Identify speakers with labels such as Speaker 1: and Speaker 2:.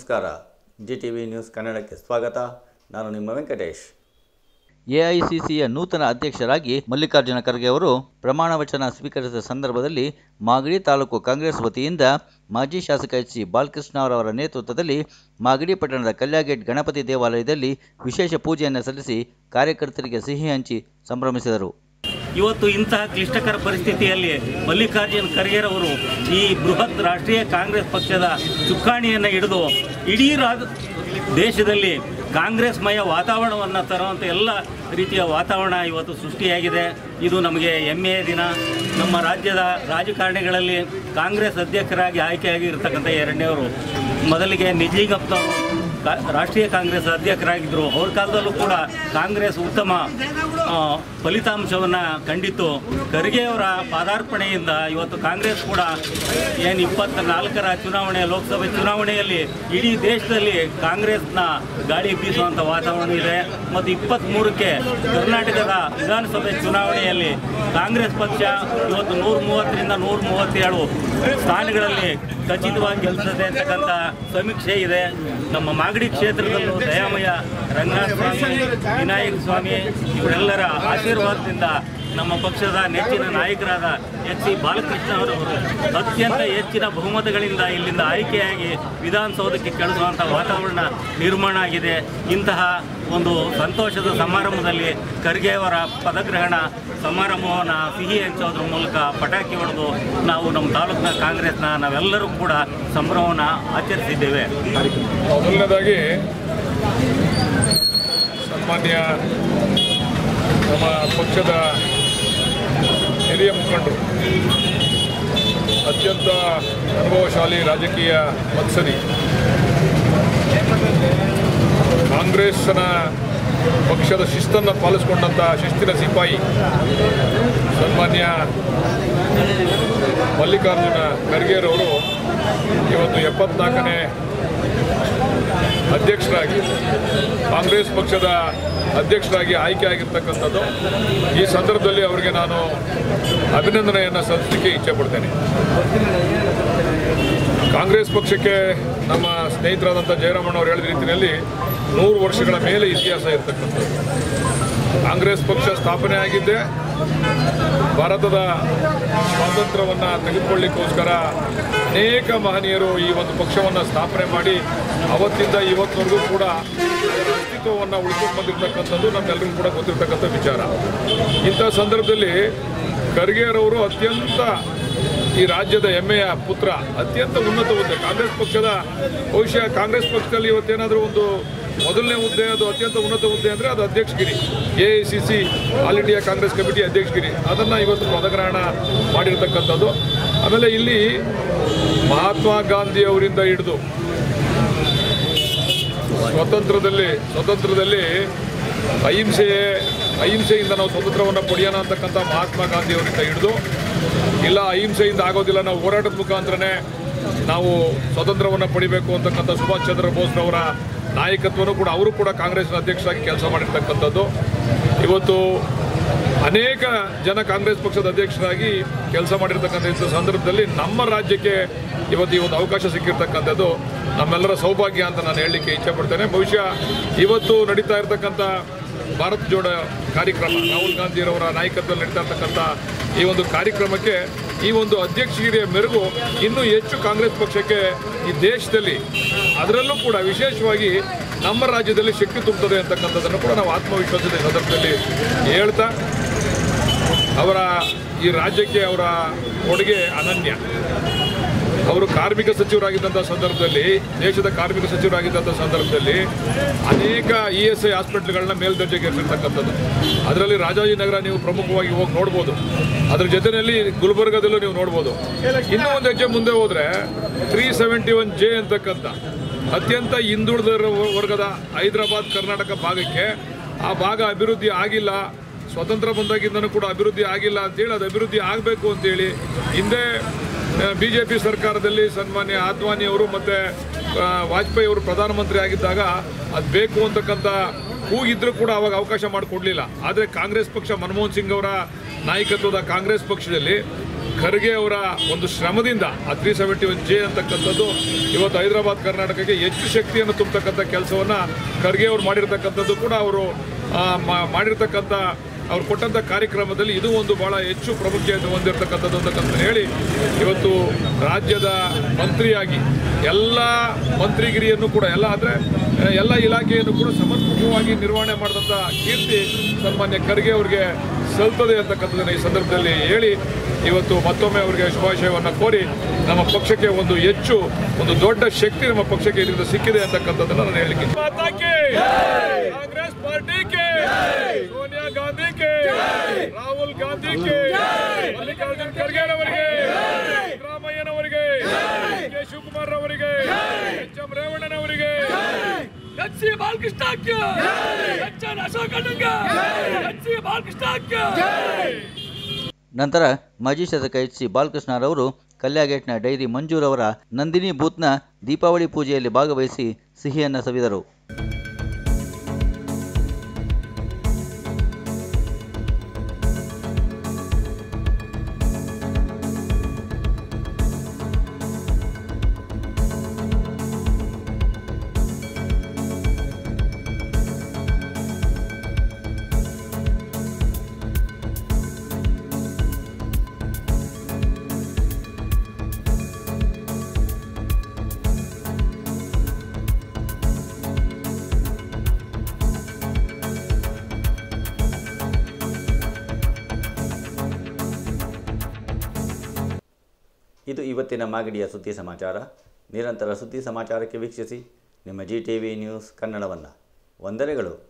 Speaker 1: ನಮಸ್ಕಾರ. G T V news ಕನ್ನಡಕ್ಕೆ ಸ್ವಾಗತ. ನಾನು ನಿಮ್ಮ ವೆಂಕಟೇಶ್.
Speaker 2: ಎಐಸಿಸಿಯ ನೂತನ ಅಧ್ಯಕ್ಷರಾಗಿ ಮಲ್ಲಿಕಾರ್ಜುನ ಖರ್ಗೆ ಅವರು ಪ್ರಮಾಣ ವಚನ ಸ್ವೀಕರಿಸಿದ ಸಂದರ್ಭದಲ್ಲಿ ಮಾಗಡಿ ತಾಲೂಕು ಕಾಂಗ್ರೆಸ್ ವತಿಯಿಂದ ಮಾಜಿ ಶಾಸಕ ಎಚ್ ಸಿ ಬಾಲಕೃಷ್ಣ ಅವರವರ ನೇತೃತ್ವದಲ್ಲಿ ಮಾಗಡಿ ಪಟ್ಟಣದ ಕಲ್ಯಾಗೇಟ್ ಗಣಪತಿ ದೇವಾಲಯದಲ್ಲಿ ವಿಶೇಷ ಪೂಜೆಯನ್ನು ಸಲ್ಲಿಸಿ ಕಾರ್ಯಕರ್ತರಿಗೆ ಸಿಹಿ ಹಂಚಿ ಸಂಭ್ರಮಿಸಿದರು.
Speaker 3: ಇವತ್ತು ಇಂತಹ ಕ್ಲಿಷ್ಟಕರ ಪರಿಸ್ಥಿತಿಯಲ್ಲಿ ಮಲ್ಲಿಕಾರ್ಜುನ್ ಖರ್ಗೆರವರು ಈ ಬೃಹತ್ ರಾಷ್ಟ್ರೀಯ ಕಾಂಗ್ರೆಸ್ ಪಕ್ಷದ ಚುಕ್ಕಾಣಿಯನ್ನು ಹಿಡಿದು ಇಡೀ ರಾಜ ದೇಶದಲ್ಲಿ ಕಾಂಗ್ರೆಸ್ಮಯ ವಾತಾವರಣವನ್ನು ತರುವಂಥ ಎಲ್ಲ ರೀತಿಯ ವಾತಾವರಣ ಇವತ್ತು ಸೃಷ್ಟಿಯಾಗಿದೆ. ಇದು ನಮಗೆ ಹೆಮ್ಮೆಯ ದಿನ. ನಮ್ಮ ರಾಜ್ಯದ ರಾಜಕಾರಣಿಗಳಲ್ಲಿ ಕಾಂಗ್ರೆಸ್ ಅಧ್ಯಕ್ಷರಾಗಿ ಆಯ್ಕೆಯಾಗಿರ್ತಕ್ಕಂಥ ಎರಡನೇವರು ಮೊದಲಿಗೆ ನಿಜಿಗಪ್ಪ ರಾಷ್ಟ್ರೀಯ ಕಾಂಗ್ರೆಸ್ ಅಧ್ಯಕ್ಷರಾಗಿದ್ದರು ಅವ್ರ ಕಾಲದಲ್ಲೂ ಕೂಡ ಕಾಂಗ್ರೆಸ್ ಉತ್ತಮ ಫಲಿತಾಂಶವನ್ನು ಕಂಡಿತ್ತು. ಖರ್ಗೆಯವರ ಪಾದಾರ್ಪಣೆಯಿಂದ ಇವತ್ತು ಕಾಂಗ್ರೆಸ್ ಕೂಡ ಏನು ಇಪ್ಪತ್ತ ನಾಲ್ಕರ ಚುನಾವಣೆ, ಲೋಕಸಭೆ ಚುನಾವಣೆಯಲ್ಲಿ ಇಡೀ ದೇಶದಲ್ಲಿ ಕಾಂಗ್ರೆಸ್ನ ಗಾಳಿ ಬೀಸುವಂಥ ವಾತಾವರಣ ಇದೆ. ಮತ್ತು ಇಪ್ಪತ್ತ್ಮೂರಕ್ಕೆ ಕರ್ನಾಟಕದ ವಿಧಾನಸಭೆ ಚುನಾವಣೆಯಲ್ಲಿ ಕಾಂಗ್ರೆಸ್ ಪಕ್ಷ ಇವತ್ತು ನೂರ ಮೂವತ್ತರಿಂದ ನೂರ ಮೂವತ್ತೇಳು ಸ್ಥಾನಗಳಲ್ಲಿ ಖಚಿತವಾಗಿ ಗೆಲ್ತದೆ ಅಂತಕ್ಕಂಥ ಸಮೀಕ್ಷೆ ಇದೆ. ನಮ್ಮ ಮಾಗಡಿ ಕ್ಷೇತ್ರದಲ್ಲೂ ದಯಾಮಯ ರಂಗನಾಥ ಸ್ವಾಮಿ ವಿನಾಯಕ ಸ್ವಾಮಿ ಇವರೆಲ್ಲರ ಆಶೀರ್ವಾದದಿಂದ ನಮ್ಮ ಪಕ್ಷದ ನೆಚ್ಚಿನ ನಾಯಕರಾದ ಎಚ್ ಸಿ ಬಾಲಕೃಷ್ಣ ಅವರವರು ಅತ್ಯಂತ ಹೆಚ್ಚಿನ ಬಹುಮತಗಳಿಂದ ಇಲ್ಲಿಂದ ಆಯ್ಕೆಯಾಗಿ ವಿಧಾನಸೌಧಕ್ಕೆ ಕಳಿಸುವಂಥ ವಾತಾವರಣ ನಿರ್ಮಾಣ ಆಗಿದೆ. ಇಂತಹ ಒಂದು ಸಂತೋಷದ ಸಮಾರಂಭದಲ್ಲಿ ಖರ್ಗೆ ಅವರ ಪದಗ್ರಹಣ ಸಮಾರಂಭವನ್ನು ಸಿಹಿ ಹಂಚೋದ್ರ ಮೂಲಕ ಪಟಾಕಿ ಹೊಡೆದು ನಾವು ನಮ್ಮ ತಾಲೂಕಿನ ಕಾಂಗ್ರೆಸ್ನ ನಾವೆಲ್ಲರೂ ಕೂಡ ಸಂಭ್ರಮವನ್ನು ಆಚರಿಸಿದ್ದೇವೆ.
Speaker 4: ಮೊದಲನೇದಾಗಿ ಸನ್ಮಾನ್ಯ ನಮ್ಮ ಪಕ್ಷದ ಹಿರಿಯ ಮುಖಂಡರು, ಅತ್ಯಂತ ಅನುಭವಶಾಲಿ ರಾಜಕೀಯ ಮತ್ಸರಿ ಕಾಂಗ್ರೆಸ್ನ ಪಕ್ಷದ ಶಿಸ್ತನ್ನು ಪಾಲಿಸಿಕೊಂಡಂಥ ಶಿಸ್ತಿನ ಸಿಪಾಯಿ ಸನ್ಮಾನ್ಯ ಮಲ್ಲಿಕಾರ್ಜುನ ಖರ್ಗೆರವರು ಇವತ್ತು ಎಪ್ಪತ್ನಾಲ್ಕನೇ ಅಧ್ಯಕ್ಷರಾಗಿ, ಕಾಂಗ್ರೆಸ್ ಪಕ್ಷದ ಅಧ್ಯಕ್ಷರಾಗಿ ಆಯ್ಕೆ ಆಗಿರ್ತಕ್ಕಂಥದ್ದು. ಈ ಸಂದರ್ಭದಲ್ಲಿ ಅವರಿಗೆ ನಾನು ಅಭಿನಂದನೆಯನ್ನು ಸಲ್ಲಿಸಲಿಕ್ಕೆ ಇಚ್ಛೆ ಪಡ್ತೇನೆ. ಕಾಂಗ್ರೆಸ್ ಪಕ್ಷಕ್ಕೆ ನಮ್ಮ ಸ್ನೇಹಿತರಾದಂಥ ಜಯರಾಮಣ್ಣ ಅವರು ಹೇಳಿದ ರೀತಿಯಲ್ಲಿ ನೂರು ವರ್ಷಗಳ ಮೇಲೆ ಇತಿಹಾಸ ಇರತಕ್ಕಂಥದ್ದು. ಕಾಂಗ್ರೆಸ್ ಪಕ್ಷ ಸ್ಥಾಪನೆ ಆಗಿದ್ದೆ. ಭಾರತದ ಸ್ವಾತಂತ್ರ್ಯವನ್ನು ತೆಗೆದುಕೊಳ್ಳಿಕ್ಕೋಸ್ಕರ ಅನೇಕ ಮಹನೀಯರು ಈ ಒಂದು ಪಕ್ಷವನ್ನು ಸ್ಥಾಪನೆ ಮಾಡಿ ಅವತ್ತಿಂದ ಇವತ್ತಿನವರೆಗೂ ಕೂಡ ಅಸ್ತಿತ್ವವನ್ನು ಉಳಿಸಿಕೊಂಡು ಬಂದಿರತಕ್ಕಂಥದ್ದು ನಮ್ಮೆಲ್ಲರಿಗೂ ಕೂಡ ಗೊತ್ತಿರ್ತಕ್ಕಂಥ ವಿಚಾರ. ಇಂಥ ಸಂದರ್ಭದಲ್ಲಿ ಖರ್ಗೆರವರು ಅತ್ಯಂತ ಈ ರಾಜ್ಯದ ಹೆಮ್ಮೆಯ ಪುತ್ರ, ಅತ್ಯಂತ ಉನ್ನತ ಹುದ್ದೆ ಕಾಂಗ್ರೆಸ್ ಪಕ್ಷದ ಬಹುಶಃ ಕಾಂಗ್ರೆಸ್ ಪಕ್ಷದಲ್ಲಿ ಇವತ್ತೇನಾದರೂ ಒಂದು ಮೊದಲನೇ ಹುದ್ದೆ, ಅದು ಅತ್ಯಂತ ಉನ್ನತ ಹುದ್ದೆ ಅಂದರೆ ಅದು ಅಧ್ಯಕ್ಷಗಿರಿ A I C C all India Congress committee ಅಧ್ಯಕ್ಷಗಿರಿ. ಅದನ್ನು ಇವತ್ತು ಪದಗ್ರಹಣ ಮಾಡಿರ್ತಕ್ಕಂಥದ್ದು. ಆಮೇಲೆ ಇಲ್ಲಿ ಮಹಾತ್ಮ ಗಾಂಧಿ ಅವರಿಂದ ಹಿಡಿದು ಸ್ವತಂತ್ರದಲ್ಲಿ ಸ್ವತಂತ್ರದಲ್ಲಿ ಅಹಿಂಸೆಯೇ ಅಹಿಂಸೆಯಿಂದ ನಾವು ಸ್ವತಂತ್ರವನ್ನು ಪಡೆಯೋಣ ಅಂತಕ್ಕಂಥ ಮಹಾತ್ಮ ಗಾಂಧಿ ಅವರಿಂದ ಹಿಡಿದು, ಇಲ್ಲ ಅಹಿಂಸೆಯಿಂದ ಆಗೋದಿಲ್ಲ, ನಾವು ಹೋರಾಟದ ಮುಖಾಂತರನೇ ನಾವು ಸ್ವತಂತ್ರವನ್ನು ಪಡಿಬೇಕು ಅಂತಕ್ಕಂಥ ಸುಭಾಷ್ ಚಂದ್ರ ಬೋಸ್ರವರ ನಾಯಕತ್ವನೂ ಕೂಡ ಅವರು ಕೂಡ ಕಾಂಗ್ರೆಸ್ನ ಅಧ್ಯಕ್ಷರಾಗಿ ಕೆಲಸ ಮಾಡಿರ್ತಕ್ಕಂಥದ್ದು. ಇವತ್ತು ಅನೇಕ ಜನ ಕಾಂಗ್ರೆಸ್ ಪಕ್ಷದ ಅಧ್ಯಕ್ಷರಾಗಿ ಕೆಲಸ ಮಾಡಿರ್ತಕ್ಕಂಥ ಸಂದರ್ಭದಲ್ಲಿ ನಮ್ಮ ರಾಜ್ಯಕ್ಕೆ ಇವತ್ತು ಈ ಒಂದು ಅವಕಾಶ ಸಿಕ್ಕಿರ್ತಕ್ಕಂಥದ್ದು ನಮ್ಮೆಲ್ಲರ ಸೌಭಾಗ್ಯ ಅಂತ ನಾನು ಹೇಳಲಿಕ್ಕೆ ಇಚ್ಛೆ ಪಡ್ತೇನೆ. ಬಹುಶಃ ಇವತ್ತು ನಡೀತಾ ಇರತಕ್ಕಂಥ ಭಾರತ್ ಜೋಡ ಕಾರ್ಯಕ್ರಮ ರಾಹುಲ್ ಗಾಂಧಿಯವರ ನಾಯಕತ್ವದಲ್ಲಿ ನಡೀತಾ ಇರ್ತಕ್ಕಂಥ ಈ ಒಂದು ಕಾರ್ಯಕ್ರಮಕ್ಕೆ ಈ ಒಂದು ಅಧ್ಯಕ್ಷಗಿರಿಯ ಮೆರುಗು ಇನ್ನೂ ಹೆಚ್ಚು ಕಾಂಗ್ರೆಸ್ ಪಕ್ಷಕ್ಕೆ ಈ ದೇಶದಲ್ಲಿ, ಅದರಲ್ಲೂ ಕೂಡ ವಿಶೇಷವಾಗಿ ನಮ್ಮ ರಾಜ್ಯದಲ್ಲಿ ಶಕ್ತಿ ತುಂಬುತ್ತದೆ ಅಂತಕ್ಕಂಥದ್ದನ್ನು ಕೂಡ ನಾವು ಆತ್ಮವಿಶ್ವಾಸದ ಸಂದರ್ಭದಲ್ಲಿ ಹೇಳ್ತಾ, ಅವರ ಈ ರಾಜ್ಯಕ್ಕೆ ಅವರ ಕೊಡುಗೆ ಅನನ್ಯ. ಅವರು ಕಾರ್ಮಿಕ ಸಚಿವರಾಗಿದ್ದಂಥ ಸಂದರ್ಭದಲ್ಲಿ, ದೇಶದ ಕಾರ್ಮಿಕ ಸಚಿವರಾಗಿದ್ದಂಥ ಸಂದರ್ಭದಲ್ಲಿ ಅನೇಕ ಇ ಎಸ್ ಐ ಹಾಸ್ಪಿಟ್ಲ್ಗಳನ್ನ ಮೇಲ್ದರ್ಜೆಗೇರಿಸಿರ್ತಕ್ಕಂಥದ್ದು ಅದರಲ್ಲಿ ರಾಜಾಜಿನಗರ ನೀವು ಪ್ರಮುಖವಾಗಿ ಹೋಗಿ ನೋಡ್ಬೋದು. ಅದ್ರ ಜೊತೆಯಲ್ಲಿ ಗುಲ್ಬರ್ಗದಲ್ಲೂ ನೀವು ನೋಡ್ಬೋದು. ಇನ್ನೂ ಒಂದು ಹೆಜ್ಜೆ ಮುಂದೆ ಹೋದರೆ ತ್ರೀ ಸೆವೆಂಟಿ ಒನ್ ಜೆ ಅಂತಕ್ಕಂಥ ಅತ್ಯಂತ ಹಿಂದುಳಿದ ವರ್ಗದ ಹೈದರಾಬಾದ್, ಕರ್ನಾಟಕ ಭಾಗಕ್ಕೆ ಆ ಭಾಗ ಅಭಿವೃದ್ಧಿ ಆಗಿಲ್ಲ. ಸ್ವತಂತ್ರ ಬಂದಾಗಿಂದನೂ ಕೂಡ ಅಭಿವೃದ್ಧಿ ಆಗಿಲ್ಲ ಅಂತೇಳಿ, ಅದು ಅಭಿವೃದ್ಧಿ ಆಗಬೇಕು ಅಂತೇಳಿ ಹಿಂದೆ ಬಿ ಜೆ ಪಿ ಸರ್ಕಾರದಲ್ಲಿ ಸನ್ಮಾನ್ಯ ಆದ್ವಾನಿ ಅವರು ಮತ್ತು ವಾಜಪೇಯಿ ಅವರು ಪ್ರಧಾನಮಂತ್ರಿ ಆಗಿದ್ದಾಗ ಅದು ಬೇಕು ಅಂತಕ್ಕಂಥ ಕೂಗಿದ್ರೂ ಕೂಡ ಅವಾಗ ಅವಕಾಶ ಮಾಡಿಕೊಡ್ಲಿಲ್ಲ. ಆದರೆ ಕಾಂಗ್ರೆಸ್ ಪಕ್ಷ ಮನಮೋಹನ್ ಸಿಂಗ್ ಅವರ ನಾಯಕತ್ವದ ಕಾಂಗ್ರೆಸ್ ಪಕ್ಷದಲ್ಲಿ ಖರ್ಗೆ ಅವರ ಒಂದು ಶ್ರಮದಿಂದ ಆ ತ್ರೀ ಸೆವೆಂಟಿ ಒನ್ ಜೆ ಅಂತಕ್ಕಂಥದ್ದು ಇವತ್ತು ಹೈದರಾಬಾದ್ ಕರ್ನಾಟಕಕ್ಕೆ ಹೆಚ್ಚು ಶಕ್ತಿಯನ್ನು ತುಂಬತಕ್ಕಂಥ ಕೆಲಸವನ್ನು ಖರ್ಗೆ ಅವರು ಮಾಡಿರ್ತಕ್ಕಂಥದ್ದು ಕೂಡ ಅವರು ಮಾಡಿರ್ತಕ್ಕಂಥ ಅವ್ರು ಕೊಟ್ಟಂಥ ಕಾರ್ಯಕ್ರಮದಲ್ಲಿ ಇದು ಒಂದು ಬಹಳ ಹೆಚ್ಚು ಪ್ರಾಮುಖ್ಯತೆ ಹೊಂದಿರತಕ್ಕಂಥದ್ದು ಅಂತಕ್ಕಂಥ ಹೇಳಿ ಇವತ್ತು ರಾಜ್ಯದ ಮಂತ್ರಿಯಾಗಿ ಎಲ್ಲ ಮಂತ್ರಿಗಿರಿಯನ್ನು ಕೂಡ ಎಲ್ಲ ಅಂದರೆ ಎಲ್ಲ ಇಲಾಖೆಯನ್ನು ಕೂಡ ಸಮರ್ಪಕವಾಗಿ ನಿರ್ವಹಣೆ ಮಾಡಿದಂಥ ಕೀರ್ತಿ ಸನ್ಮಾನ್ಯ ಖರ್ಗೆ ಅವರಿಗೆ ಸಲ್ತದೆ ಅಂತಕ್ಕಂಥದ್ದನ್ನು ಈ ಸಂದರ್ಭದಲ್ಲಿ ಹೇಳಿ ಇವತ್ತು ಮತ್ತೊಮ್ಮೆ ಅವರಿಗೆ ಶುಭಾಶಯವನ್ನು ಕೋರಿ ನಮ್ಮ ಪಕ್ಷಕ್ಕೆ ಒಂದು ಹೆಚ್ಚು ಒಂದು ದೊಡ್ಡ ಶಕ್ತಿ ನಮ್ಮ ಪಕ್ಷಕ್ಕೆ ಇದರಿಂದ ಸಿಕ್ಕಿದೆ ಅಂತಕ್ಕಂಥದ್ದನ್ನು ನಾನು ಹೇಳಿಕೆ ಕಾಂಗ್ರೆಸ್ ಪಾರ್ಟಿ ಕೆ ಸೋನಿಯಾ ಕೆ ರಾಹುಲ್ ಗಾಂಧಿ ಮಲ್ಲಿಕಾರ್ಜುನ್ ಖರ್ಗೆ ಅವರಿಗೆ ಸಿದ್ದರಾಮಯ್ಯನವರಿಗೆ. ಕೆ. ಶಿವಕುಮಾರ್ ಅವರಿಗೆ H. M. ರೇವಣ್ಣನವರಿಗೆ.
Speaker 5: H. C. Balakrishna H. N. ಅಶೋಕಣ್ಣಗೆ H. C.
Speaker 2: ನಂತರ ಮಾಜಿ ಶಾಸಕ ಎಚ್. ಸಿ. ಬಾಲಕೃಷ್ಣರವರು ಕಲ್ಯಾಗೇಟ್ನ ಡೈರಿ ಮಂಜೂರವರ ನಂದಿನಿ ಬೂತ್ನ ದೀಪಾವಳಿ ಪೂಜೆಯಲ್ಲಿ ಭಾಗವಹಿಸಿ ಸಿಹಿಯನ್ನ ಸವಿದರು.
Speaker 1: ಇದು ಇವತ್ತಿನ ಮಾಗಡಿಯ ಸುದ್ದಿ ಸಮಾಚಾರ. ನಿರಂತರ ಸುದ್ದಿ ಸಮಾಚಾರಕ್ಕೆ ವೀಕ್ಷಿಸಿ. ನಿಮ್ಮ ಜಿ ಟಿ ವಿ ನ್ಯೂಸ್ ಕನ್ನಡವನ್ನು. ವಂದನೆಗಳು.